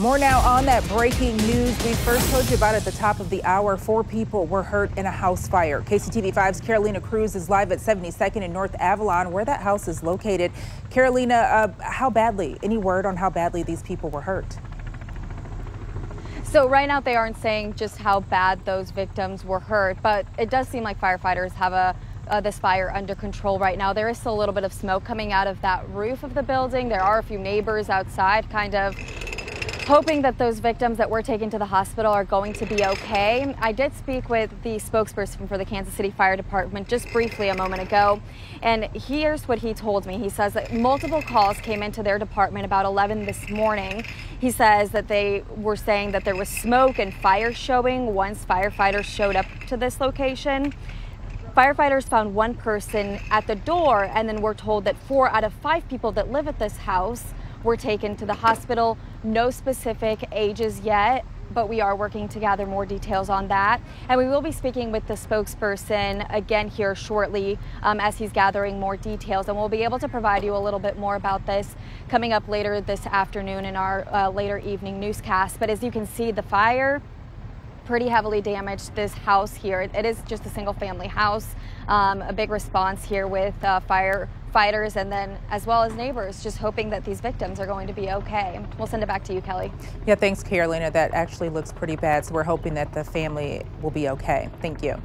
More now on that breaking news we first told you about at the top of the hour. Four people were hurt in a house fire. KCTV5's Carolina Cruz is live at 72nd in North Avalon, where that house is located. Carolina, uh, how badly? Any word on how badly these people were hurt? So right now they aren't saying just how bad those victims were hurt, but it does seem like firefighters have a uh, this fire under control right now. There is still a little bit of smoke coming out of that roof of the building. There are a few neighbors outside kind of hoping that those victims that were taken to the hospital are going to be okay. I did speak with the spokesperson for the Kansas City Fire Department just briefly a moment ago, and here's what he told me. He says that multiple calls came into their department about 11 this morning. He says that they were saying that there was smoke and fire showing once firefighters showed up to this location. Firefighters found one person at the door and then were told that four out of five people that live at this house were taken to the hospital. No specific ages yet, but we are working to gather more details on that. And we will be speaking with the spokesperson again here shortly um, as he's gathering more details. And we'll be able to provide you a little bit more about this coming up later this afternoon in our uh, later evening newscast. But as you can see, the fire pretty heavily damaged this house here. It is just a single family house. Um, a big response here with uh, firefighters and then as well as neighbors just hoping that these victims are going to be okay. We'll send it back to you, Kelly. Yeah, thanks, Carolina. That actually looks pretty bad. So we're hoping that the family will be okay. Thank you.